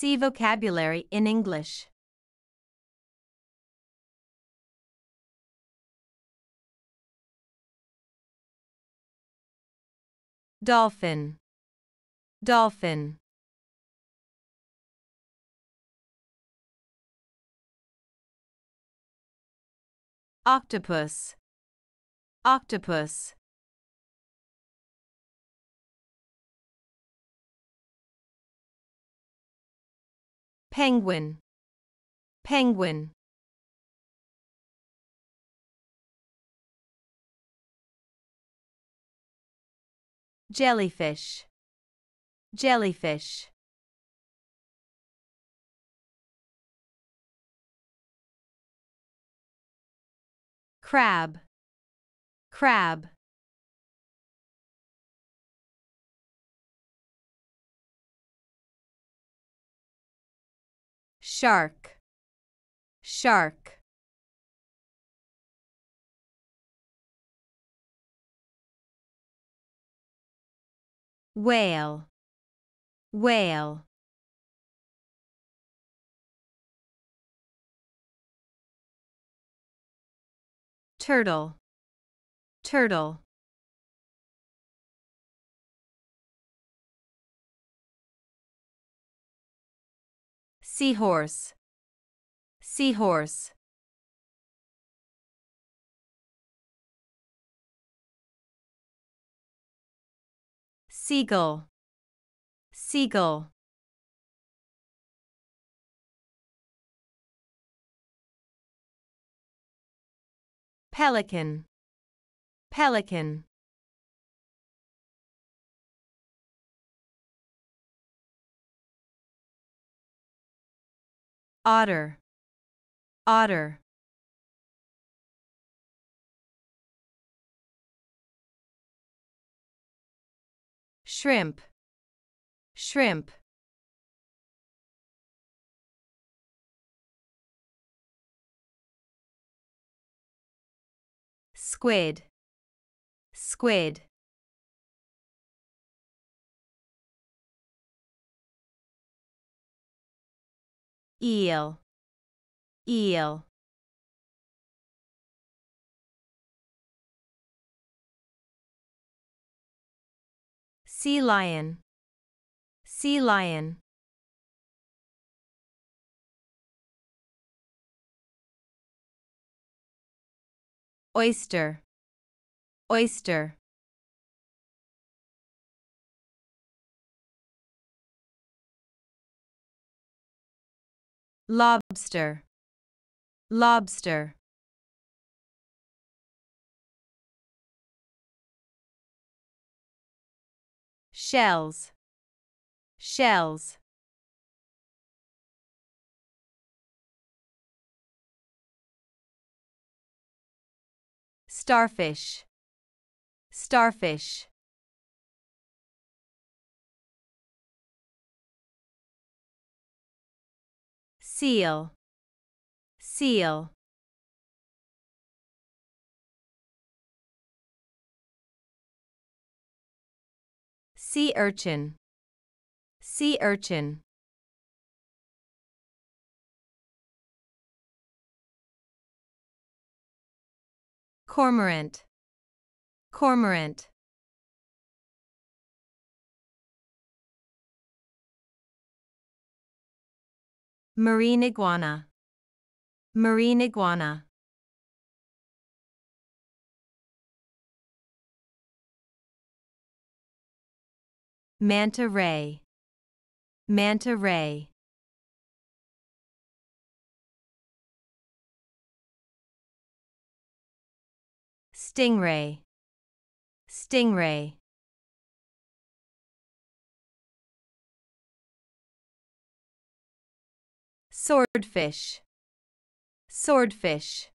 Sea vocabulary in English. Dolphin. Dolphin. Octopus. Octopus. Penguin. Penguin. Jellyfish. Jellyfish. Crab. Crab. Shark. Shark. Whale. Whale. Turtle. Turtle. Seahorse. Seahorse. Seagull. Seagull. Pelican. Pelican. Otter. Otter. Shrimp. Shrimp. Squid. Squid. Eel. Eel. Sea lion. Sea lion. Oyster. Oyster. Lobster. Lobster. Shells. Shells. Starfish. Starfish. Seal. Seal. Sea urchin. Sea urchin. Cormorant. Cormorant. Marine iguana. Marine iguana. Manta ray. Manta ray. Stingray. Stingray. Swordfish. Swordfish.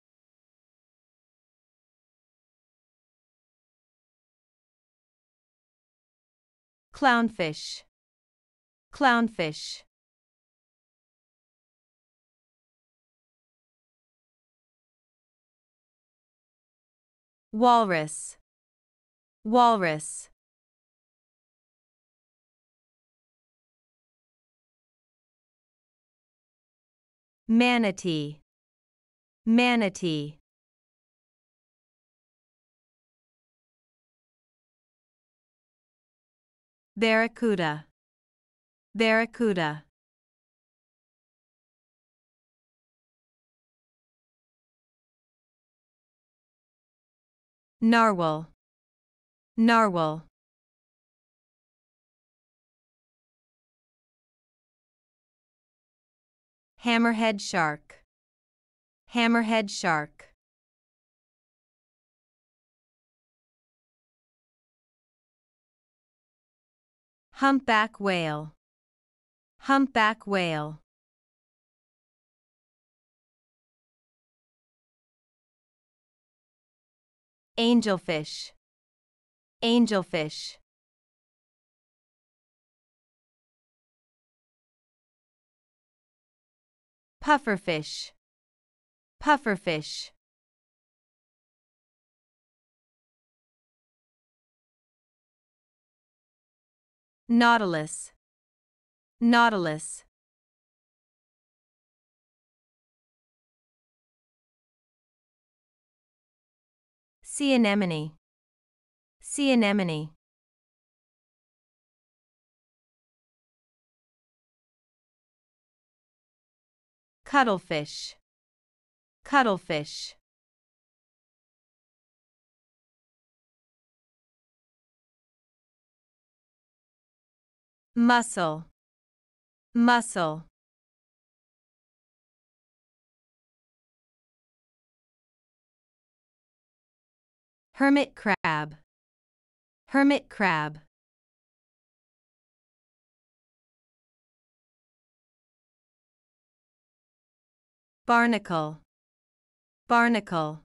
Clownfish. Clownfish. Walrus. Walrus. Manatee. Manatee. Barracuda. Barracuda. Narwhal. Narwhal. Hammerhead shark. Hammerhead shark. Humpback whale. Humpback whale. Angelfish. Angelfish. Pufferfish. Pufferfish. Nautilus. Nautilus. Sea anemone. Sea anemone. Cuttlefish. Cuttlefish. Mussel. Mussel. Hermit crab. Hermit crab. Barnacle. Barnacle.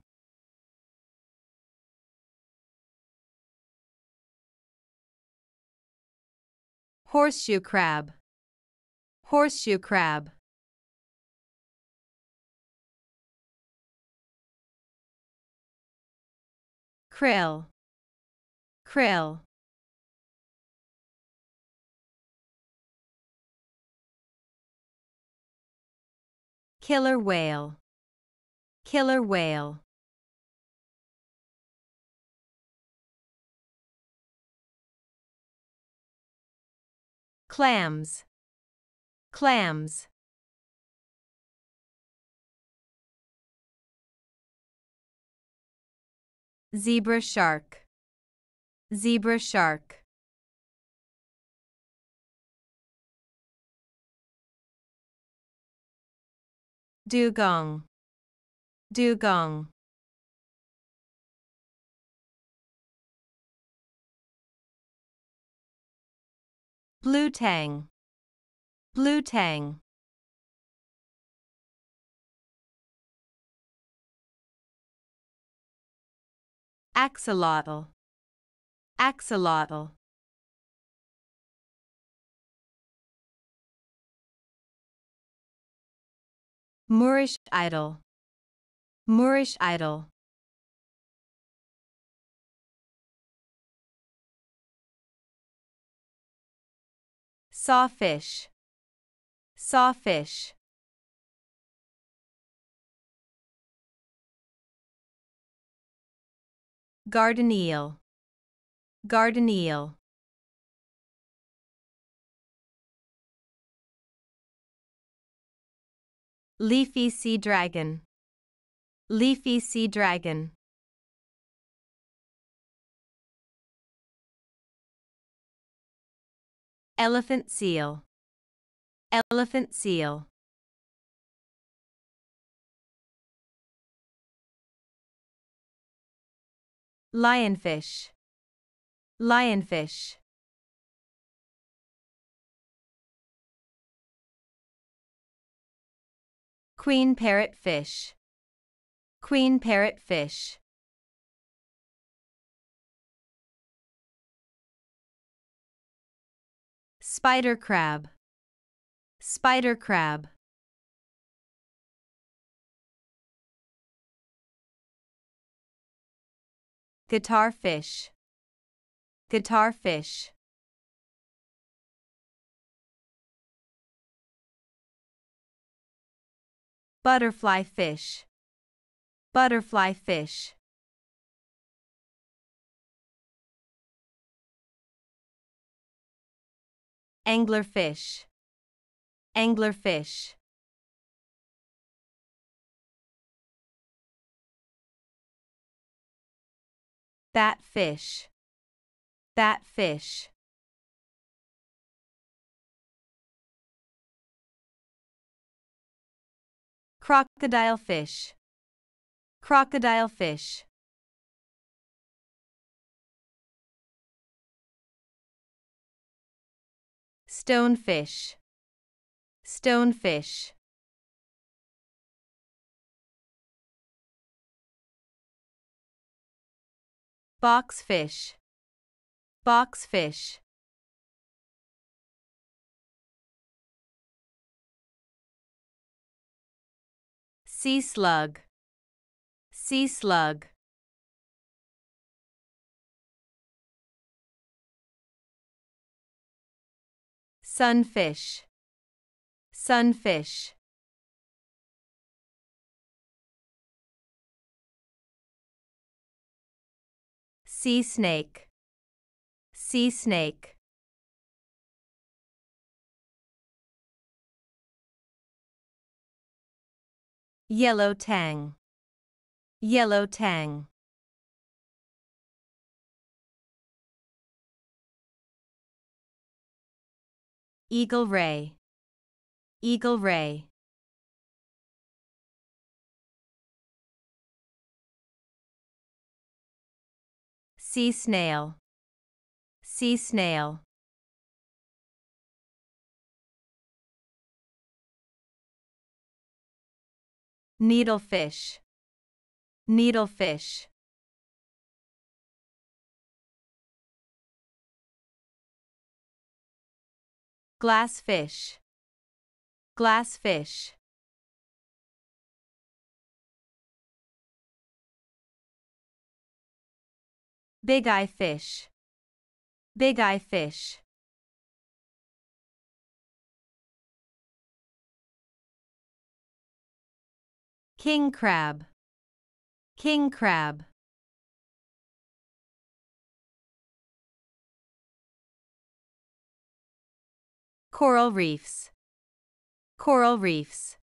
Horseshoe crab. Horseshoe crab. Krill. Krill. Killer whale. Killer whale. Clams. Clams. Zebra shark. Zebra shark. Dugong. Dugong. Blue tang. Blue tang. Axolotl. Axolotl. Moorish idol. Moorish idol. Sawfish. Sawfish. Garden eel. Garden eel. Leafy sea dragon. Leafy sea dragon. Elephant seal. Elephant seal. Lionfish. Lionfish. Queen parrotfish. Queen parrotfish. Spider crab. Spider crab. Guitar fish. Guitar fish. Butterfly fish. Butterfly fish. angler fish, angler fish. Batfish. Batfish. Crocodile fish. Crocodile fish. Stonefish. Stonefish. Boxfish. Boxfish. Sea slug. Sea slug. Sunfish. Sunfish. Sea snake. Sea snake. Yellow tang. Yellow tang. Eagle ray. Eagle ray. Sea snail. Sea snail. Needlefish. Needlefish. Glassfish. Glassfish. Big eye fish. Big eye fish. King crab. King crab. Coral reefs. Coral reefs.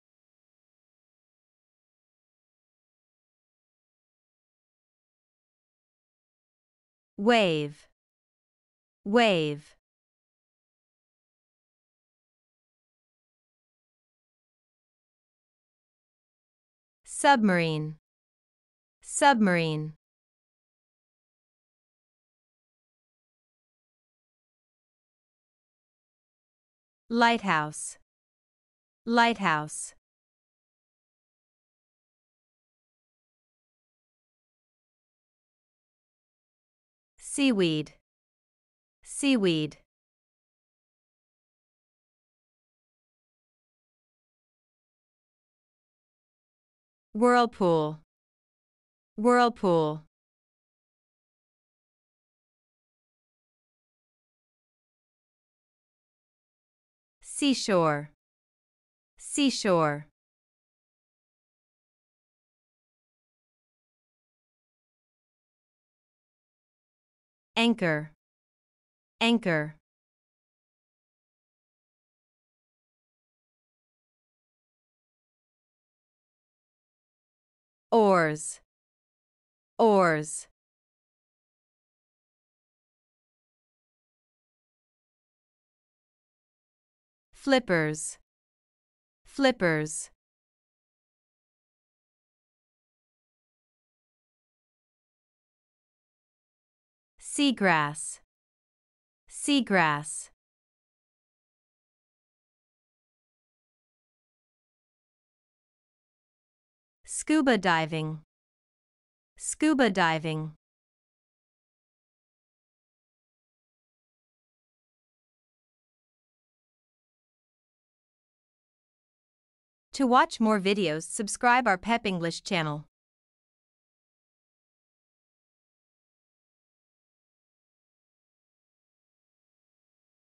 Wave. Wave. Submarine. Submarine. Lighthouse. Lighthouse. Seaweed. Seaweed. Whirlpool. Whirlpool. Seashore. Seashore. Anchor. Anchor. Oars. Oars. Flippers. Flippers. Seagrass. Seagrass. Scuba diving. Scuba diving. To watch more videos subscribe our PEP English channel.